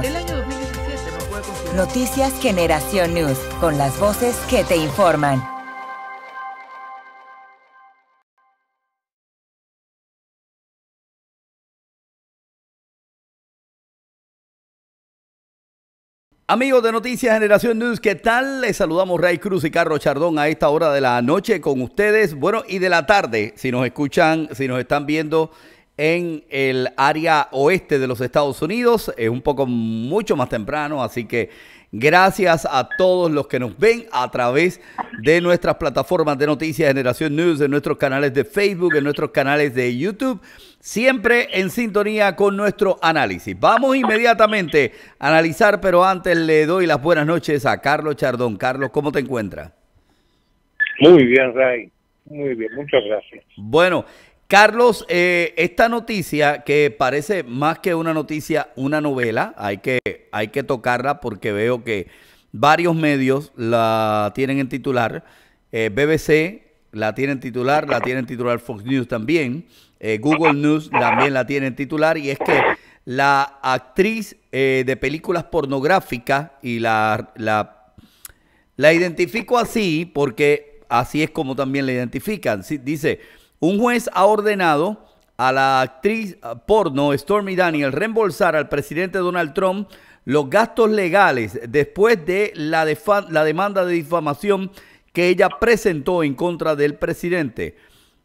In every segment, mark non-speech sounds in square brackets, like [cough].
El año 2017 no puede considerar... Noticias Generación News, con las voces que te informan. Amigos de Noticias Generación News, ¿qué tal? Les saludamos Ray Cruz y Carlos Chardón a esta hora de la noche con ustedes, bueno, y de la tarde, si nos escuchan, si nos están viendo en el área oeste de los Estados Unidos, es un poco mucho más temprano, así que gracias a todos los que nos ven a través de nuestras plataformas de Noticias Generación News, en nuestros canales de Facebook, en nuestros canales de YouTube siempre en sintonía con nuestro análisis. Vamos inmediatamente a analizar, pero antes le doy las buenas noches a Carlos Chardón. Carlos, ¿cómo te encuentras? Muy bien, Ray. Muy bien, muchas gracias. Bueno, Carlos, eh, esta noticia que parece más que una noticia, una novela, hay que, hay que tocarla porque veo que varios medios la tienen en titular. Eh, BBC la tiene en titular, la tiene en titular Fox News también. Eh, Google News también la tiene en titular y es que la actriz de películas pornográficas y la, la, la identifico así porque así es como también la identifican. dice, un juez ha ordenado a la actriz porno Stormy Daniel reembolsar al presidente Donald Trump los gastos legales después de la, la demanda de difamación que ella presentó en contra del presidente.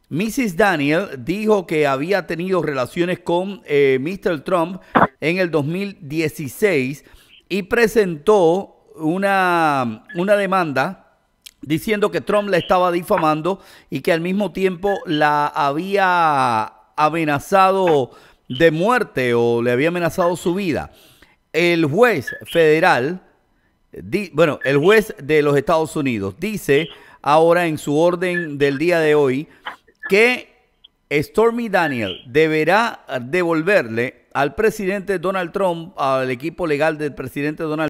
Mrs. Daniel dijo que había tenido relaciones con eh, Mr. Trump en el 2016 y presentó una, una demanda diciendo que Trump la estaba difamando y que al mismo tiempo la había amenazado de muerte o le había amenazado su vida. El juez federal, bueno, el juez de los Estados Unidos dice ahora en su orden del día de hoy que Stormy Daniel deberá devolverle al presidente Donald Trump, al equipo legal del presidente Donald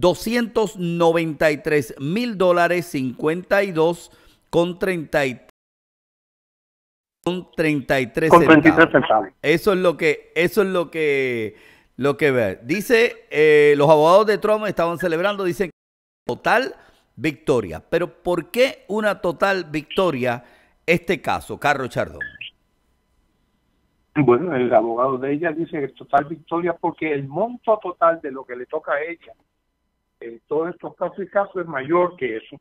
293 mil dólares 52 con 33 con 33 centavos. Eso es lo que, eso es lo que, lo que ve. Dice, eh, los abogados de Trump estaban celebrando, dicen total victoria. Pero ¿por qué una total victoria? este caso, Carlos Chardón? Bueno, el abogado de ella dice que total victoria porque el monto total de lo que le toca a ella en todos estos casos y casos es mayor que eso.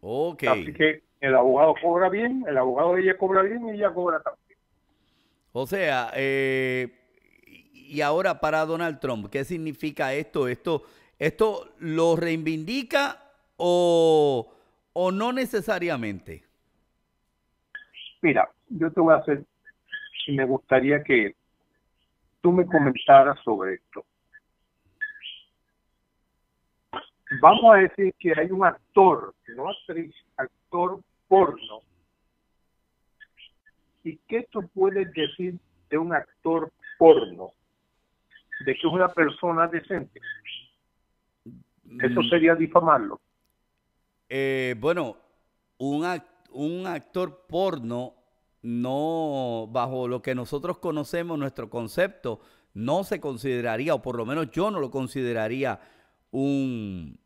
Ok. Así que el abogado cobra bien, el abogado de ella cobra bien y ella cobra también. O sea, eh, y ahora para Donald Trump, ¿qué significa esto? ¿Esto, esto lo reivindica o, o no necesariamente? Mira, yo te voy a hacer, y me gustaría que tú me comentaras sobre esto. Vamos a decir que hay un actor, no actriz, actor porno. ¿Y qué tú puedes decir de un actor porno? De que es una persona decente. Eso mm. sería difamarlo. Eh, bueno, un, un actor porno no, bajo lo que nosotros conocemos, nuestro concepto, no se consideraría, o por lo menos yo no lo consideraría un,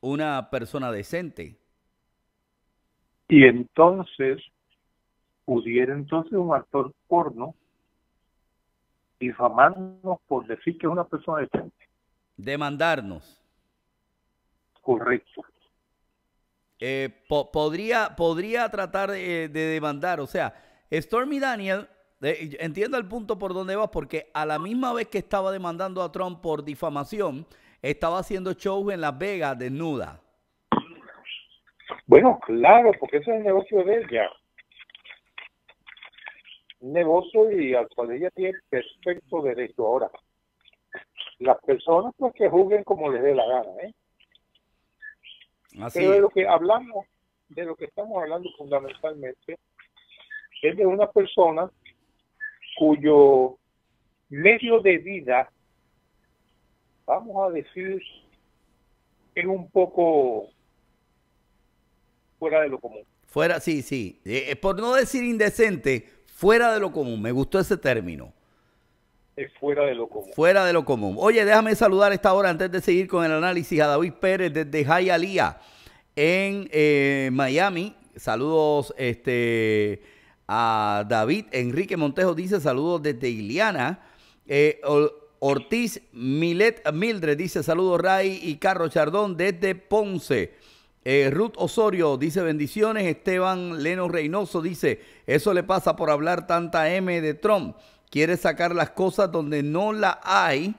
una persona decente. Y entonces, pudiera entonces un actor porno difamarnos por decir que es una persona decente. Demandarnos. Correcto. Eh, podría, podría tratar de, demandar. O sea, Stormy Daniel, eh, entiendo el punto por donde vas, porque a la misma vez que estaba demandando a Trump por difamación, estaba haciendo shows en Las Vegas desnuda. Bueno, claro, porque ese es el negocio de ella. Un negocio y al cual ella tiene perfecto derecho. Ahora, las personas pues que juzguen como les dé la gana, ¿eh? Pero de lo que hablamos, de lo que estamos hablando fundamentalmente, es de una persona cuyo medio de vida, vamos a decir, es un poco fuera de lo común. Fuera, sí, sí. Eh, eh, por no decir indecente, fuera de lo común. Me gustó ese término. es fuera de lo común. Fuera de lo común. Oye, déjame saludar a esta hora antes de seguir con el análisis a David Pérez desde Hialeah en eh, Miami. Saludos este, a David Enrique Montejo, dice saludos desde Iliana. Eh, Ortiz Milet Mildred dice saludos Ray y Carlos Chardón desde Ponce. Eh, Ruth Osorio dice bendiciones. Esteban Leno Reynoso dice eso le pasa por hablar tanta M de Trump. Quiere sacar las cosas donde no la hay.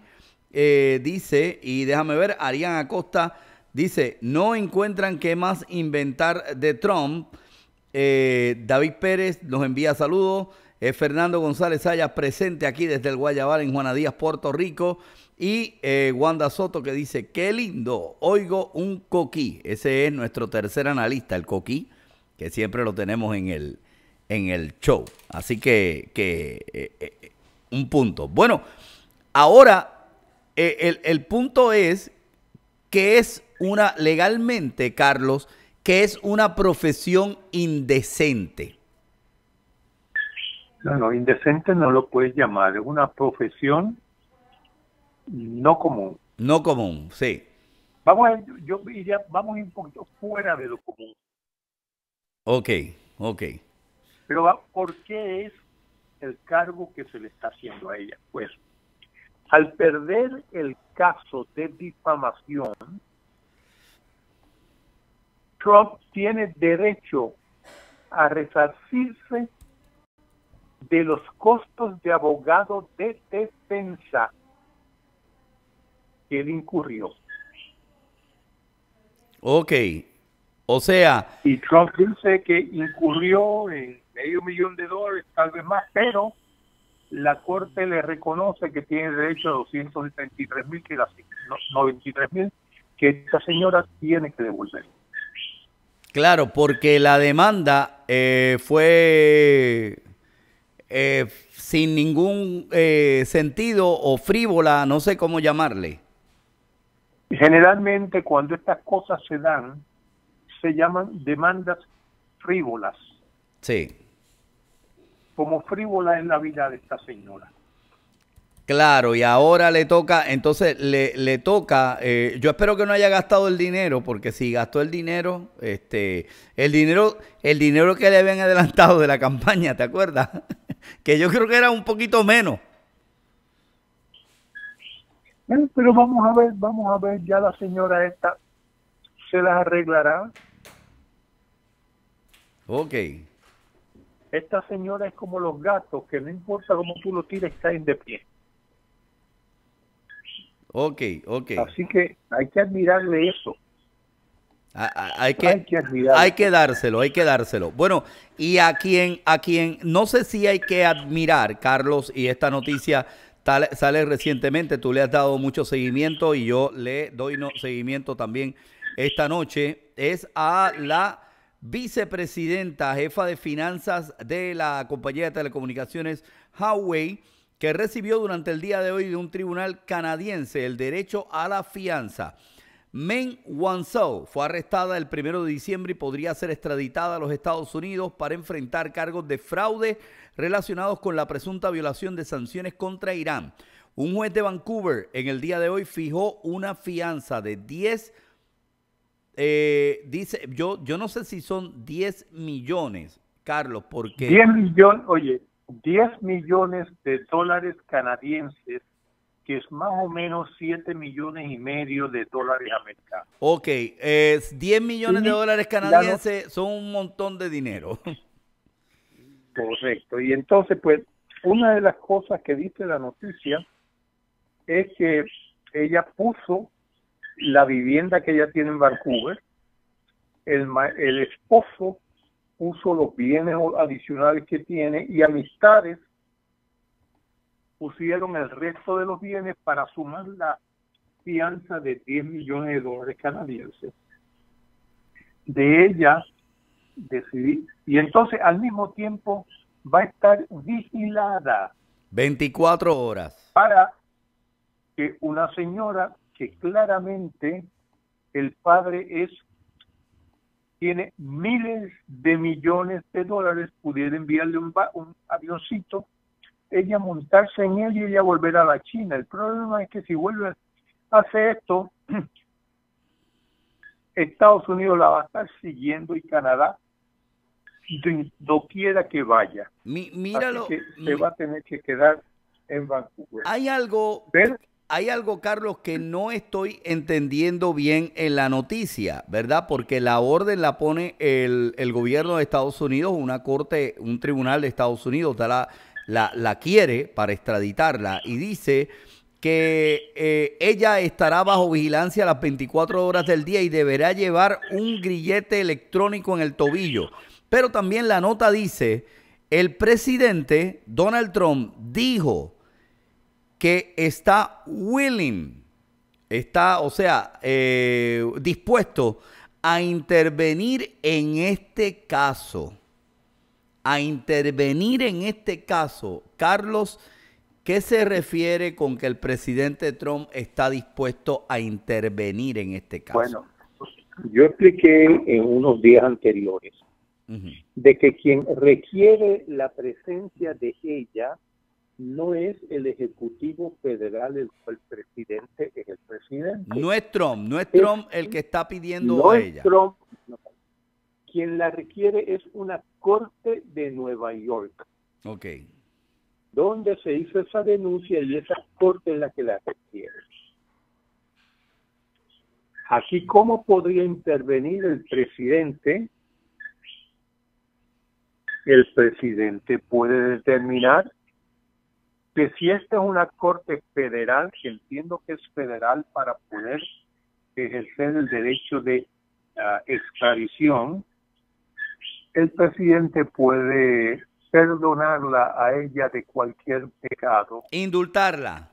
Eh, dice, y déjame ver, Arián Acosta dice, no encuentran qué más inventar de Trump. Eh, David Pérez nos envía saludos. Fernando González Haya presente aquí desde el Guayabal en Juana Díaz, Puerto Rico. Y eh, Wanda Soto que dice, qué lindo, oigo un coquí. Ese es nuestro tercer analista, el coquí, que siempre lo tenemos en el, en el show. Así que, que eh, eh, un punto. Bueno, ahora el, el punto es que es una, legalmente, Carlos, que es una profesión indecente. No, no, indecente no lo puedes llamar, es una profesión no común. No común, sí. Vamos a, yo diría, vamos un poquito fuera de lo común. Ok, ok. Pero ¿por qué es el cargo que se le está haciendo a ella? Pues al perder el caso de difamación, Trump tiene derecho a resarcirse de los costos de abogado de defensa que él incurrió. Ok, o sea... Y Trump dice que incurrió en medio millón de dólares, tal vez más, pero la Corte le reconoce que tiene derecho a 273 mil, que 93 mil, que esta señora tiene que devolver. Claro, porque la demanda eh, fue eh, sin ningún eh, sentido o frívola, no sé cómo llamarle. Generalmente cuando estas cosas se dan, se llaman demandas frívolas. Sí. Como frívola en la vida de esta señora. Claro, y ahora le toca, entonces le, le toca, eh, yo espero que no haya gastado el dinero, porque si gastó el dinero, este, el dinero, el dinero que le habían adelantado de la campaña, ¿te acuerdas? [laughs] [laughs] que yo creo que era un poquito menos. Eh, pero vamos a ver, vamos a ver, ya la señora esta se las arreglará. Ok. Esta señora es como los gatos, que no importa cómo tú lo tires, caen de pie. Ok, ok. Así que hay que admirarle eso. Hay que, hay que, dárselo, hay que dárselo. Bueno, y a quien, a quien no sé si hay que admirar, Carlos, y esta noticia sale recientemente, tú le has dado mucho seguimiento y yo le doy seguimiento también esta noche, es a la vicepresidenta, jefa de finanzas de la compañía de telecomunicaciones Huawei, que recibió durante el día de hoy de un tribunal canadiense el derecho a la fianza. Meng Wanzhou fue arrestada el primero de diciembre y podría ser extraditada a los Estados Unidos para enfrentar cargos de fraude relacionados con la presunta violación de sanciones contra Irán. Un juez de Vancouver en el día de hoy fijó una fianza de 10, eh, dice, yo, yo no sé si son 10 millones, Carlos, porque... 10 millones, oye, 10 millones de dólares canadienses, que es más o menos 7 millones y medio de dólares americanos. Ok, es 10 millones de dólares canadienses son un montón de dinero. [laughs] Correcto. Y entonces, pues, una de las cosas que dice la noticia es que ella puso la vivienda que ella tiene en Vancouver, el, el esposo puso los bienes adicionales que tiene y amistades pusieron el resto de los bienes para sumar la fianza de 10 millones de dólares canadienses. De ella decidir. Y entonces al mismo tiempo va a estar vigilada. 24 horas. Para que una señora que claramente el padre es tiene miles de millones de dólares, pudiera enviarle un, un avioncito ella montarse en él y ella volver a la China. El problema es que si vuelve a hacer esto, [clears throat] Estados Unidos la va a estar siguiendo y Canadá quiera que vaya. míralo. que se va a tener que quedar en Vancouver. Hay algo, hay algo, Carlos, que no estoy entendiendo bien en la noticia, ¿verdad? Porque la orden la pone el, gobierno de Estados Unidos, una corte, un tribunal de Estados Unidos la, la, la quiere para extraditarla y dice que eh, ella estará bajo vigilancia las 24 horas del día y deberá llevar un grillete electrónico en el tobillo. Pero también la nota dice, el presidente Donald Trump dijo que está willing, está, o sea, eh, dispuesto a intervenir en este caso. A intervenir en este caso. Carlos, ¿qué se refiere con que el presidente Trump está dispuesto a intervenir en este caso? Bueno, yo expliqué en unos días anteriores de que quien requiere la presencia de ella no es el Ejecutivo Federal, el, el presidente es el presidente. No es Trump, no es Trump el que está pidiendo a ella. Trump, Quien la requiere es una corte de Nueva York. Ok. Donde se hizo esa denuncia y esa corte es la que la requiere. Así como podría intervenir el presidente el presidente puede determinar que si esta es una corte federal, que entiendo que es federal para poder ejercer el derecho de ah, extradición, el presidente puede perdonarla a ella de cualquier pecado. Indultarla.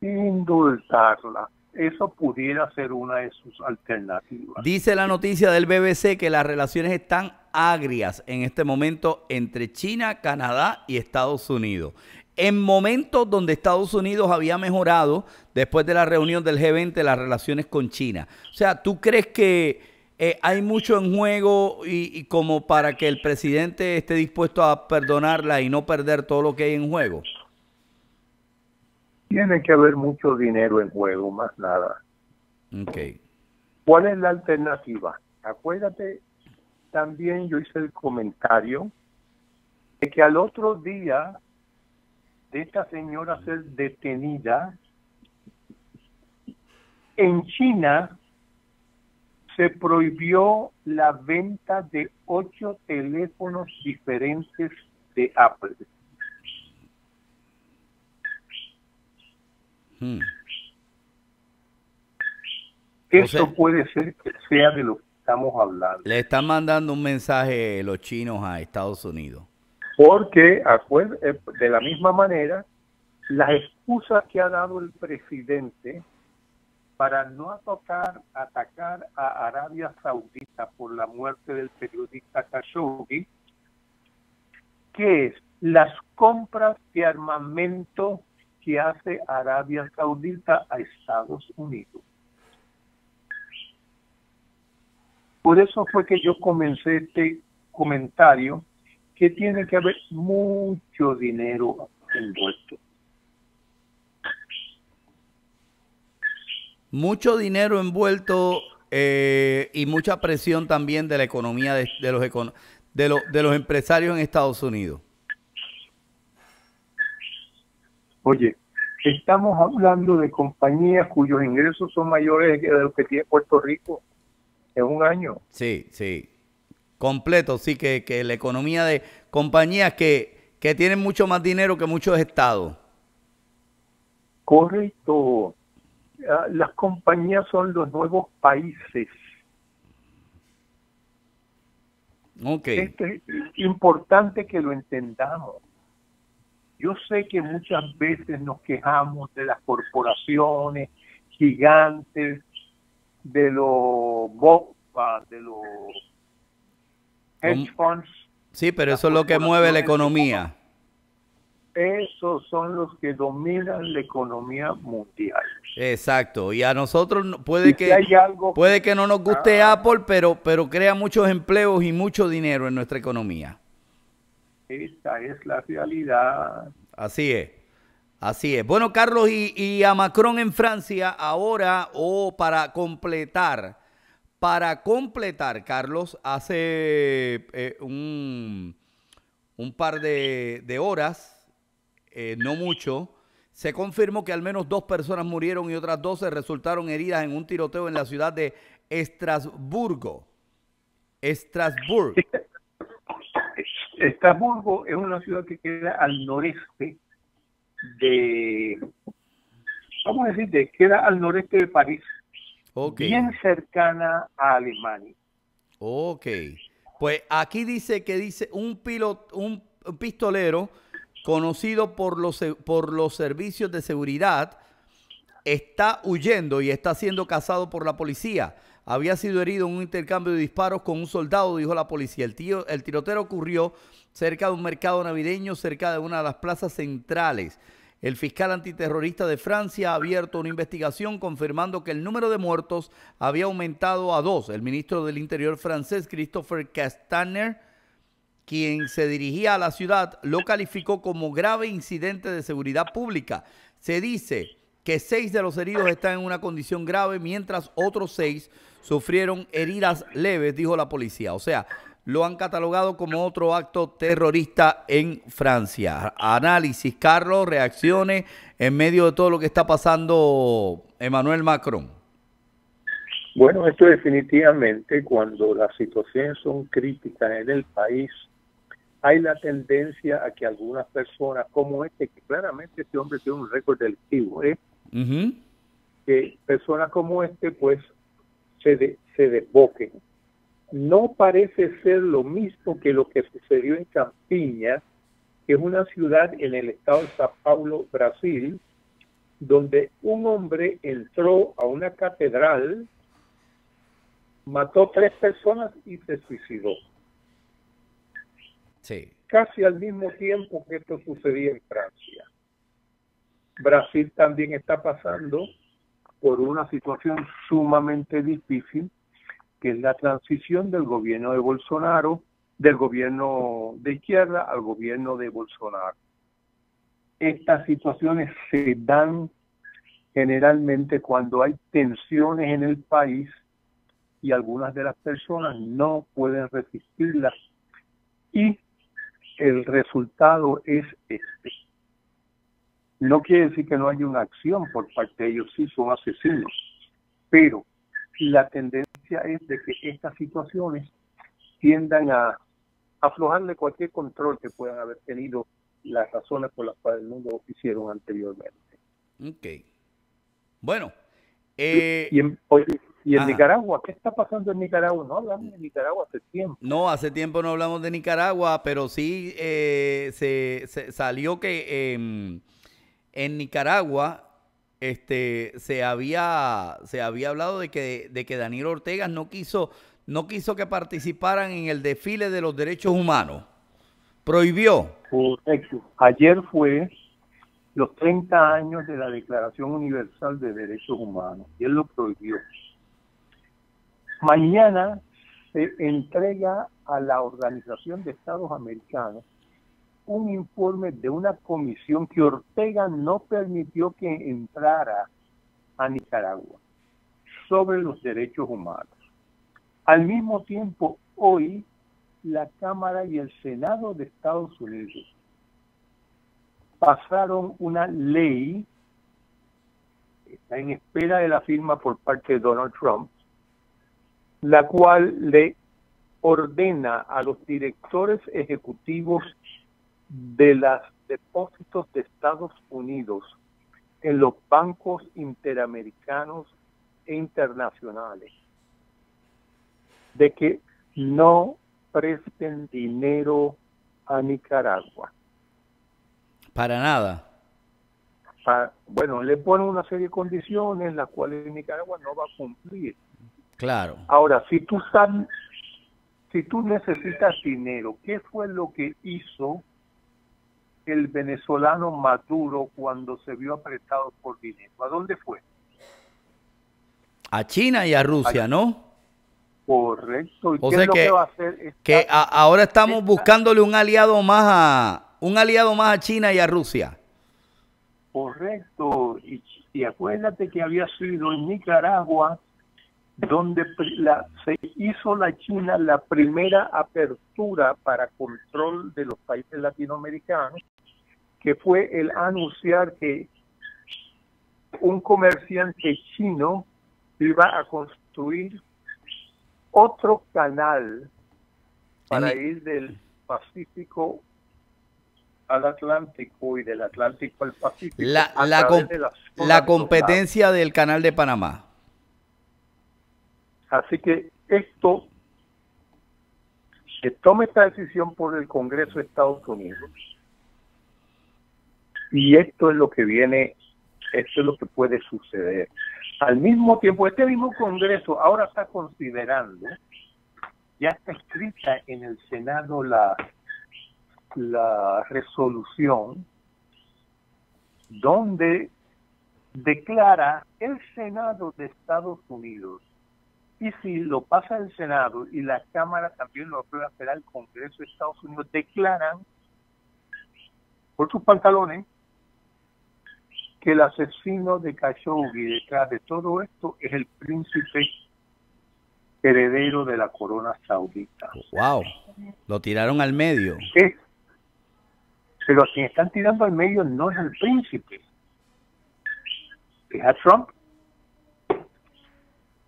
Indultarla. Eso pudiera ser una de sus alternativas. Dice la noticia del BBC que las relaciones están agrias en este momento entre China, Canadá y Estados Unidos. En momentos donde Estados Unidos había mejorado después de la reunión del G20 las relaciones con China. O sea, ¿tú crees que eh, hay mucho en juego y, como para que el presidente esté dispuesto a perdonarla y no perder todo lo que hay en juego? Tiene que haber mucho dinero en juego, más nada. Okay. ¿Cuál es la alternativa? Acuérdate también yo hice el comentario de que al otro día de esta señora ser detenida, en China se prohibió la venta de ocho teléfonos diferentes de Apple. Hmm. Esto puede ser que sea de lo estamos hablando. Le están mandando un mensaje los chinos a Estados Unidos. Porque, eh, de la misma manera, las excusas que ha dado el presidente para no atacar, atacar a Arabia Saudita por la muerte del periodista Khashoggi, que es las compras de armamento que hace Arabia Saudita a Estados Unidos. Por eso fue que yo comencé este comentario que tiene que haber mucho dinero envuelto. Mucho dinero envuelto eh, y mucha presión también de la economía de, los, de, de los empresarios en Estados Unidos. Oye, estamos hablando de compañías cuyos ingresos son mayores de los que tiene Puerto Rico en un año. Sí, sí. Completo, sí, que, que la economía de compañías que, que tienen mucho más dinero que muchos estados. Correcto. Ah, las compañías son los nuevos países. Ok. Es importante que lo entendamos. Yo sé que muchas veces nos quejamos de las corporaciones gigantes de los de los hedge funds. Sí, pero eso es lo que mueve la economía. Esos son los que dominan la economía mundial. Exacto, y a nosotros puede que puede que no nos guste ah. Apple, pero pero crea muchos empleos y mucho dinero en nuestra economía. Esta es la realidad. Así es. Así es. Bueno, Carlos, y, a Macron en Francia, ahora, o para completar, para completar, Carlos, hace eh, un, un, par de, horas, eh, no mucho, se confirmó que al menos dos personas murieron y otras 12 resultaron heridas en un tiroteo en la ciudad de Estrasburgo. Estrasburgo. Estrasburgo es una ciudad que queda al noreste de, vamos a decir, de, queda al noreste de París, bien cercana a Alemania. Ok. Pues aquí dice que dice un piloto, un pistolero conocido por los, por los servicios de seguridad está huyendo y está siendo cazado por la policía. Había sido herido en un intercambio de disparos con un soldado, dijo la policía. El, tío, el tiroteo ocurrió cerca de un mercado navideño, cerca de una de las plazas centrales. El fiscal antiterrorista de Francia ha abierto una investigación confirmando que el número de muertos había aumentado a dos. El ministro del Interior francés, Christopher Castaner, quien se dirigía a la ciudad, lo calificó como grave incidente de seguridad pública. Se dice que seis de los heridos están en una condición grave, mientras otros seis sufrieron heridas leves, dijo la policía. O sea, lo han catalogado como otro acto terrorista en Francia. Análisis, Carlos, reacciones en medio de todo lo que está pasando Emmanuel Macron. Bueno, esto definitivamente cuando las situaciones son críticas en el país, hay la tendencia a que algunas personas como este, que claramente este hombre tiene un récord delictivo, ¿eh? que personas como este pues se, se desboquen no parece ser lo mismo que lo que sucedió en Campiña, que es una ciudad en el estado de Sao Paulo, Brasil, donde un hombre entró a una catedral, mató tres personas y se suicidó. Casi al mismo tiempo que esto sucedía en Francia. Brasil también está pasando por una situación sumamente difícil que es la transición del gobierno de Bolsonaro, del gobierno de izquierda al gobierno de Bolsonaro. Estas situaciones se dan generalmente cuando hay tensiones en el país y algunas de las personas no pueden resistirlas y el resultado es este. No quiere decir que no haya una acción por parte de ellos, sí son asesinos, pero la tendencia es de que estas situaciones tiendan a aflojarle cualquier control que puedan haber tenido las razones por las cuales el mundo hicieron anteriormente. Ok. Bueno. y, en, Nicaragua, ¿qué está pasando en Nicaragua? No hablamos de Nicaragua hace tiempo. No, hace tiempo no hablamos de Nicaragua, pero sí eh, se, salió que en Nicaragua este, se había, se había hablado de que, de que Daniel Ortega no quiso, no quiso que participaran en el desfile de los derechos humanos. Prohibió. Correcto. Ayer fue los 30 años de la Declaración Universal de Derechos Humanos y él lo prohibió. Mañana se entrega a la Organización de Estados Americanos un informe de una comisión que Ortega no permitió que entrara a Nicaragua sobre los derechos humanos. Al mismo tiempo, hoy la Cámara y el Senado de Estados Unidos pasaron una ley, está en espera de la firma por parte de Donald Trump, la cual le ordena a los directores ejecutivos de los depósitos de Estados Unidos en los bancos interamericanos e internacionales de que no presten dinero a Nicaragua. Para nada. bueno, le ponen una serie de condiciones las cuales Nicaragua no va a cumplir. Claro. Ahora, si tú sabes, si tú necesitas dinero, ¿qué fue lo que hizo el venezolano Maduro cuando se vio apretado por dinero? ¿A dónde fue? A China y a Rusia, ¿no? Correcto. ¿Y o sea que, va a hacer que ahora estamos buscándole un aliado más un aliado más a China y a Rusia. Correcto. Y, y acuérdate que había sido en Nicaragua donde la, se hizo la China la primera apertura para control de los países latinoamericanos, que fue el anunciar que un comerciante chino iba a construir otro canal para ir del Pacífico al Atlántico y del Atlántico al Pacífico. La, la competencia del canal de Panamá. Así que esto, se toma esta decisión por el Congreso de Estados Unidos y esto es lo que viene, esto es lo que puede suceder. Al mismo tiempo, este mismo Congreso ahora está considerando, ya está escrita en el Senado la, la resolución donde declara el Senado de Estados Unidos y si lo pasa el Senado y la Cámara también lo aprueba, será el Congreso de Estados Unidos, declaran por sus pantalones que el asesino de Khashoggi detrás de todo esto es el príncipe heredero de la corona saudita. ¡Wow! Lo tiraron al medio. Pero a quien están tirando al medio no es el príncipe, es a Trump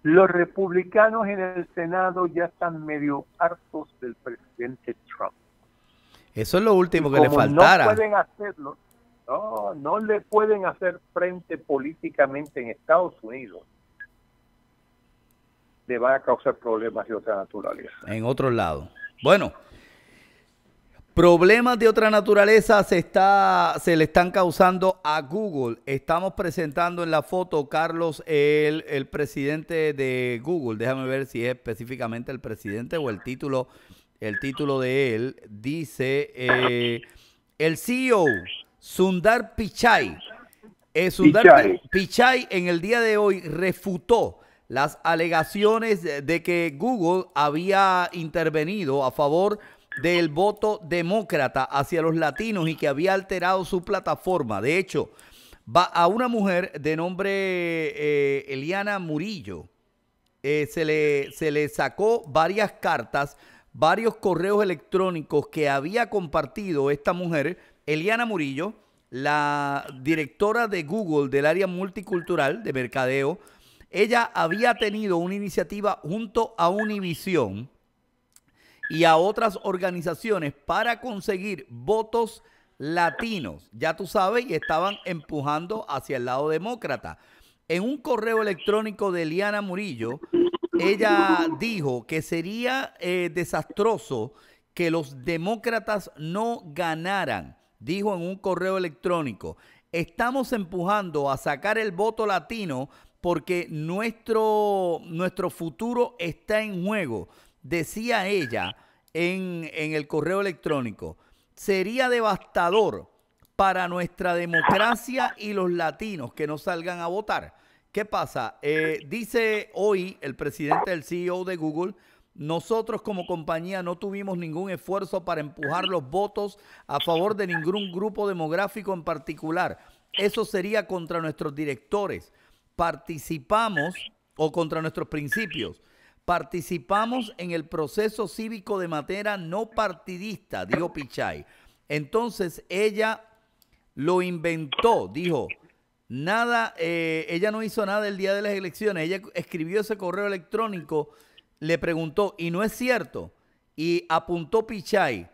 los republicanos en el Senado ya están medio hartos del presidente Trump. Eso es lo último que le faltara. No pueden hacerlo. No, no le pueden hacer frente políticamente en Estados Unidos. Le van a causar problemas de otra naturaleza. En otro lado. Bueno, Problemas de otra naturaleza se, está, se le están causando a Google. Estamos presentando en la foto, Carlos, el, el, presidente de Google. Déjame ver si es específicamente el presidente o el título, el título de él. Dice eh, el CEO, Sundar Pichai. Eh, Sundar Pichai. Pichai en el día de hoy refutó las alegaciones de que Google había intervenido a favor de del voto demócrata hacia los latinos y que había alterado su plataforma. De hecho, va a una mujer de nombre eh, Eliana Murillo. Eh, se, le, se le sacó varias cartas, varios correos electrónicos que había compartido esta mujer, Eliana Murillo, la directora de Google del área multicultural de mercadeo. Ella había tenido una iniciativa junto a Univision y a otras organizaciones para conseguir votos latinos. Ya tú sabes, y estaban empujando hacia el lado demócrata. En un correo electrónico de Eliana Murillo, ella dijo que sería eh, desastroso que los demócratas no ganaran. Dijo en un correo electrónico, estamos empujando a sacar el voto latino porque nuestro, nuestro futuro está en juego decía ella en, el correo electrónico, sería devastador para nuestra democracia y los latinos que no salgan a votar. ¿Qué pasa? Eh, dice hoy el presidente del CEO de Google, nosotros como compañía no tuvimos ningún esfuerzo para empujar los votos a favor de ningún grupo demográfico en particular. Eso sería contra nuestros directores. Participamos o contra nuestros principios. Participamos en el proceso cívico de manera no partidista, dijo Pichay. Entonces ella lo inventó, dijo, nada, eh, ella no hizo nada el día de las elecciones, ella escribió ese correo electrónico, le preguntó, y no es cierto, y apuntó Pichay,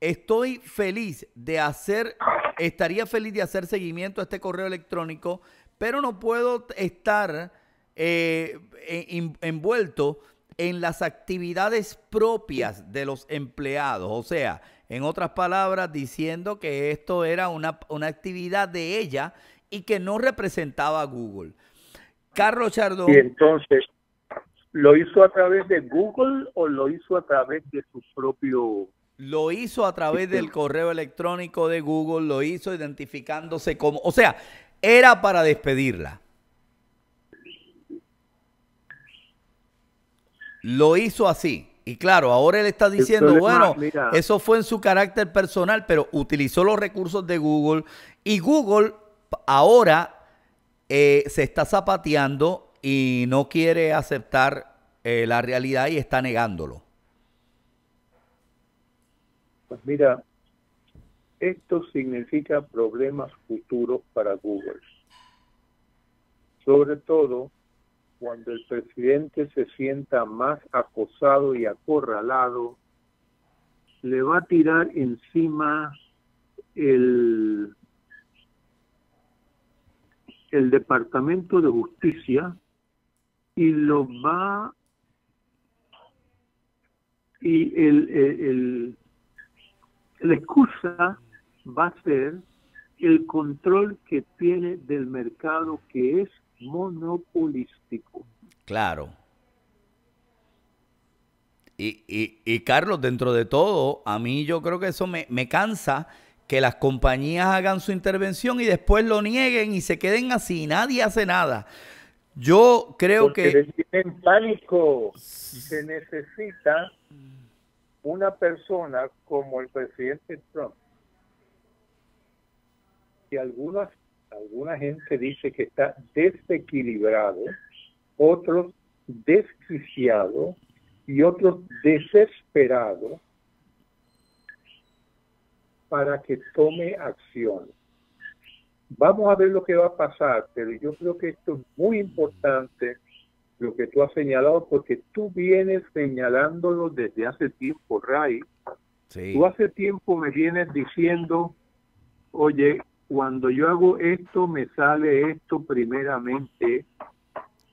estoy feliz de hacer, estaría feliz de hacer seguimiento a este correo electrónico, pero no puedo estar eh, envuelto en las actividades propias de los empleados. O sea, en otras palabras, diciendo que esto era una, una actividad de ella y que no representaba a Google. Carlos Chardón. Y entonces, ¿lo hizo a través de Google o lo hizo a través de su propio... Lo hizo a través del correo electrónico de Google, lo hizo identificándose como... O sea, era para despedirla. Lo hizo así. Y claro, ahora él está diciendo, bueno, mira. eso fue en su carácter personal, pero utilizó los recursos de Google y Google ahora eh, se está zapateando y no quiere aceptar eh, la realidad y está negándolo. Pues mira, esto significa problemas futuros para Google. Sobre todo cuando el presidente se sienta más acosado y acorralado, le va a tirar encima el, el Departamento de Justicia y lo va y el, el, la excusa va a ser el control que tiene del mercado que es monopolístico. Claro. Y, y- y, Carlos, dentro de todo, a mí yo creo que eso me, me cansa que las compañías hagan su intervención y después lo nieguen y se queden así, nadie hace nada. Yo creo Porque que... tienen pánico. Se necesita una persona como el presidente Trump. Y algunas, alguna gente dice que está desequilibrado, otros desquiciado y otros desesperado para que tome acción. Vamos a ver lo que va a pasar, pero yo creo que esto es muy importante lo que tú has señalado, porque tú vienes señalándolo desde hace tiempo, Ray. Sí. Tú hace tiempo me vienes diciendo, oye, cuando yo hago esto, me sale esto primeramente.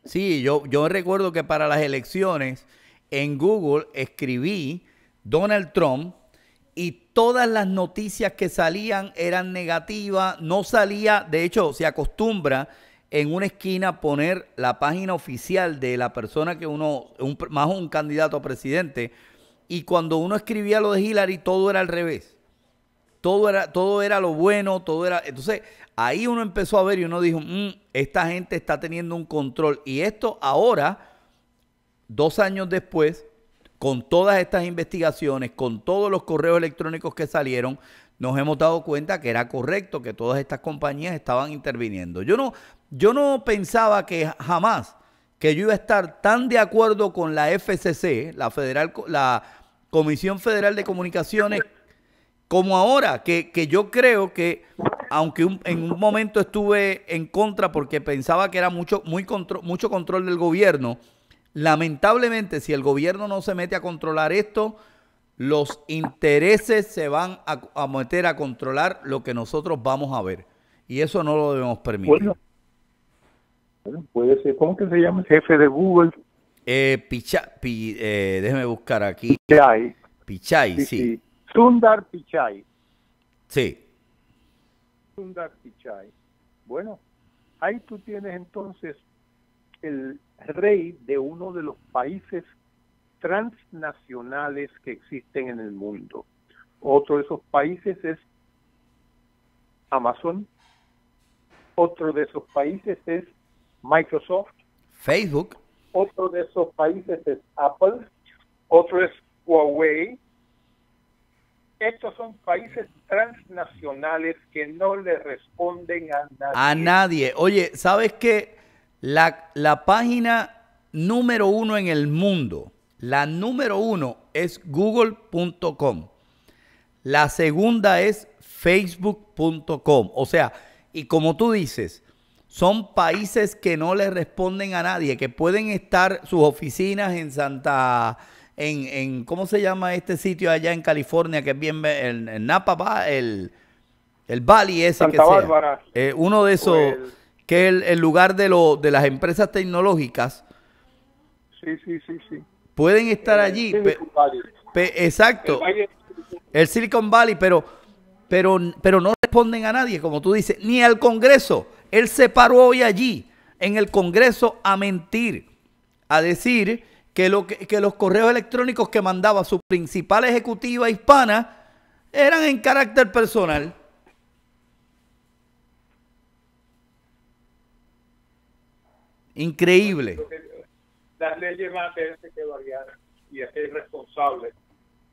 Sí, yo, yo recuerdo que para las elecciones en Google escribí Donald Trump y todas las noticias que salían eran negativas, no salía, de hecho se acostumbra en una esquina poner la página oficial de la persona que uno, un- más un candidato a presidente, y cuando uno escribía lo de Hillary todo era al revés todo era, todo era lo bueno, todo era. Entonces, ahí uno empezó a ver y uno dijo, "Mm, esta gente está teniendo un control. Y esto ahora, dos años después, con todas estas investigaciones, con todos los correos electrónicos que salieron, nos hemos dado cuenta que era correcto que todas estas compañías estaban interviniendo. Yo no, yo no pensaba que jamás que yo iba a estar tan de acuerdo con la FCC, la Federal, la Comisión Federal de Comunicaciones, como ahora, que, que yo creo que, aunque un- en un momento estuve en contra porque pensaba que era mucho, muy contro- mucho control del gobierno, lamentablemente si el gobierno no se mete a controlar esto, los intereses se van a, a meter a controlar lo que nosotros vamos a ver. Y eso no lo debemos permitir. Bueno, bueno, puede ser, ¿cómo que se llama? Jefe de Google, Eh, Picha- Pi- eh, déjeme buscar aquí. Pichai. Pichai, Sí, sí. sí. Sundar Pichai. Sí. Sundar Pichai. Bueno, ahí tú tienes entonces el rey de uno de los países transnacionales que existen en el mundo. Otro de esos países es Amazon. Otro de esos países es Microsoft. Facebook. Otro de esos países es Apple. Otro es Huawei. Estos son países transnacionales que no le responden a nadie. A nadie. Oye, ¿sabes qué? La, la página número uno en el mundo, la número uno es google.com. La segunda es facebook.com. O sea, y como tú dices, son países que no le responden a nadie, que pueden estar sus oficinas en Santa, en, en ¿cómo se llama este sitio allá en California que es bien, en, en Napa, va, el, el Valley ese que Santa sea. Bárbara. Eh, uno de esos, el- que es el, el lugar de, lo, de las empresas tecnológicas, Sí, sí, sí, sí. pueden estar allí. Silicon pe- Valley. pe- exacto. El El Silicon Valley, pero, pero, pero no responden a nadie, como tú dices, ni al Congreso. Él se paró hoy allí, en el Congreso, a mentir, a decir que, lo que, que los correos electrónicos que mandaba su principal ejecutiva hispana eran en carácter personal. Increíble. Las leyes van a tener que variar. y hacer responsables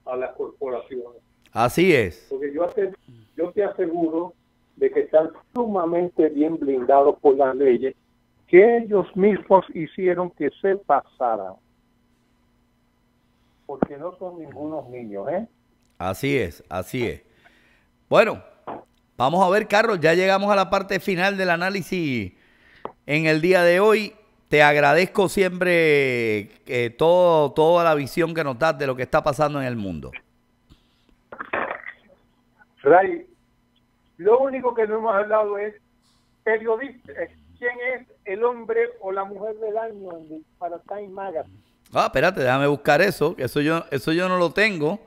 a las corporaciones. Así es. Porque yo te, yo te aseguro de que están sumamente bien blindados por las leyes que ellos mismos hicieron que se pasaran. Porque no son ningunos niños, ¿eh? Así es, así es. Bueno, vamos a ver, Carlos, ya llegamos a la parte final del análisis en el día de hoy. Te agradezco siempre eh, todo, toda la visión que nos das de lo que está pasando en el mundo. Ray, lo único que no hemos hablado es periodista. ¿Quién es el hombre o la mujer del año para Time Magazine? Ah, espérate, déjame buscar eso. Eso yo, eso yo no lo tengo.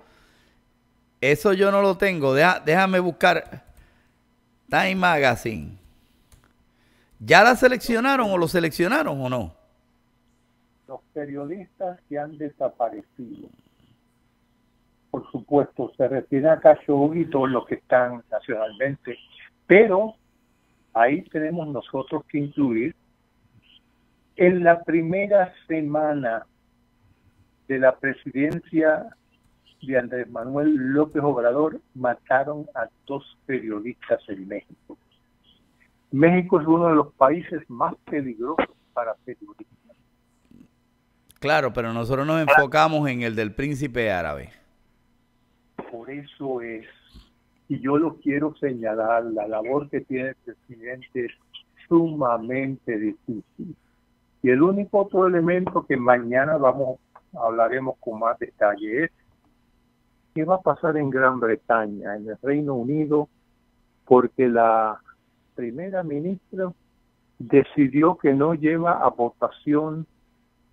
Eso yo no lo tengo. déjame buscar Time Magazine. ¿Ya la seleccionaron o lo seleccionaron o no? Los periodistas que han desaparecido. Por supuesto, se refiere a Khashoggi y todos los que están nacionalmente. Pero ahí tenemos nosotros que incluir en la primera semana de la presidencia de Andrés Manuel López Obrador mataron a dos periodistas en México. México es uno de los países más peligrosos para periodistas. Claro, pero nosotros nos enfocamos en el del príncipe árabe. Por eso es, y yo lo quiero señalar, la labor que tiene el presidente es sumamente difícil. Y el único otro elemento que mañana vamos hablaremos con más detalle es qué va a pasar en Gran Bretaña, en el Reino Unido, porque la primera ministra decidió que no lleva a votación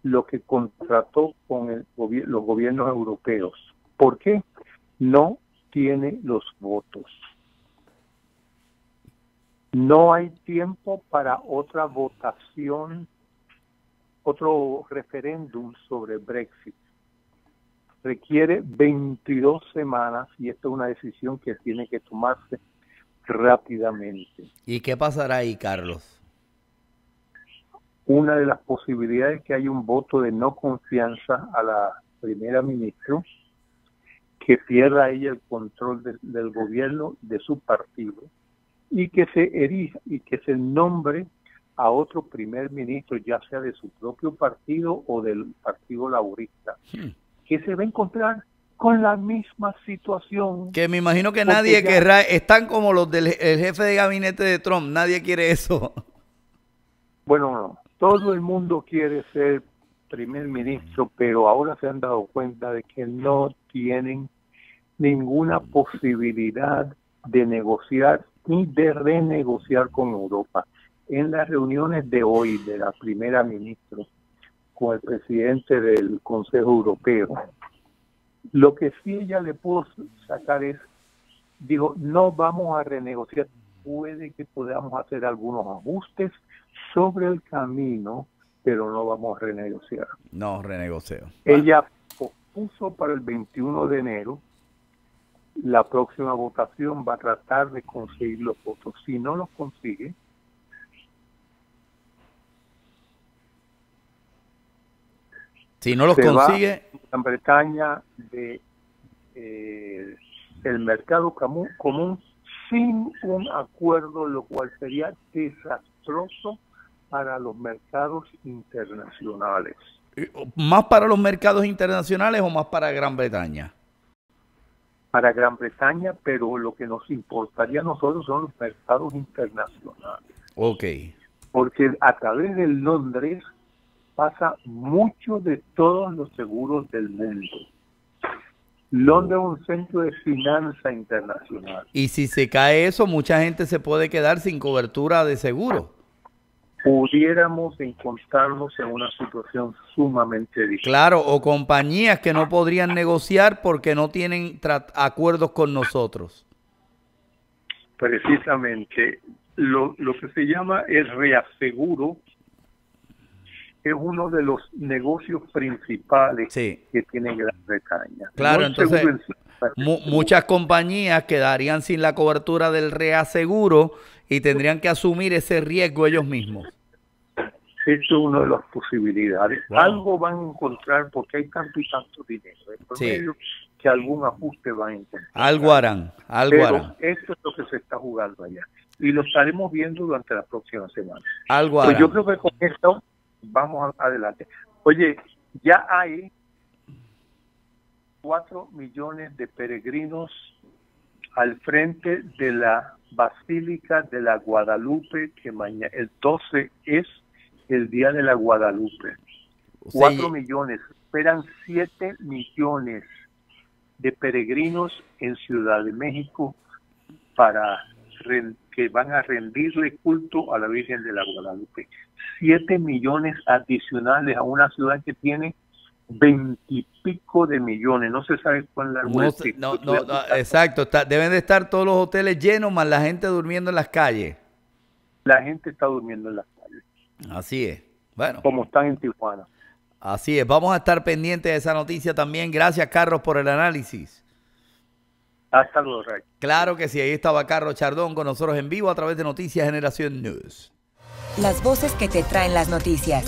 lo que contrató con el los gobiernos europeos. ¿Por qué? No tiene los votos. No hay tiempo para otra votación, otro referéndum sobre Brexit. Requiere 22 semanas y esto es una decisión que tiene que tomarse rápidamente. ¿Y qué pasará ahí, Carlos? Una de las posibilidades es que haya un voto de no confianza a la primera ministra, que pierda ella el control del gobierno de su partido y que se erija y que se nombre a otro primer ministro, ya sea de su propio partido o del Partido Laborista, hmm. que se va a encontrar con la misma situación. Que me imagino que nadie querrá, están como los del jefe de gabinete de Trump, nadie quiere eso. Bueno, no, todo el mundo quiere ser primer ministro, pero ahora se han dado cuenta de que no tienen ninguna posibilidad de negociar ni de renegociar con Europa. En las reuniones de hoy de la primera ministra con el presidente del Consejo Europeo, lo que sí ella le pudo sacar es, digo, no vamos a renegociar, puede que podamos hacer algunos ajustes sobre el camino, pero no vamos a renegociar. No, renegocio. Ella pospuso para el 21 de enero la próxima votación, va a tratar de conseguir los votos. Si no los consigue, si no los consigue, Gran Bretaña de eh, el mercado común, sin un acuerdo, lo cual sería desastroso para los mercados internacionales. ¿Más para los mercados internacionales o más para Gran Bretaña? Para Gran Bretaña, pero lo que nos importaría a nosotros son los mercados internacionales. Ok. Porque a través de Londres pasa mucho de todos los seguros del mundo. Londres es un centro de finanza internacional. Y si se cae eso, mucha gente se puede quedar sin cobertura de seguro. Pudiéramos encontrarnos en una situación sumamente difícil. Claro, o compañías que no podrían negociar porque no tienen acuerdos con nosotros. Precisamente, lo, lo que se llama el reaseguro es uno de los negocios principales que tiene Gran Bretaña. Claro, entonces muchas compañías quedarían sin la cobertura del reaseguro y tendrían que asumir ese riesgo ellos mismos. Esa es una de las posibilidades. Wow. Algo van a encontrar porque hay tanto y tanto dinero Sí. que algún ajuste van a encontrar. Algo harán, algo Pero harán, esto es lo que se está jugando allá. Y lo estaremos viendo durante la próxima semana. algo Pues harán. yo creo que con esto vamos adelante. Oye, ya hay cuatro millones de peregrinos al frente de la Basílica de la Guadalupe, que mañana, el 12 es el día de la Guadalupe. O sea, Cuatro millones, esperan siete millones de peregrinos en Ciudad de México para que van a rendirle culto a la Virgen de la Guadalupe. Siete millones adicionales a una ciudad que tiene veintipico de millones. No se sabe cuál es la no, se- no, no, no, exacto, está- deben de estar todos los hoteles llenos, más la gente durmiendo en las calles. La gente está durmiendo en las calles, Así es. Bueno, como están en Tijuana. así es. Vamos a estar pendientes de esa noticia también. Gracias, Carlos, por el análisis. Hasta luego, Ray. Claro que sí, ahí estaba Carlos Chardón con nosotros en vivo a través de Noticias Generación News. Las voces que te traen las noticias.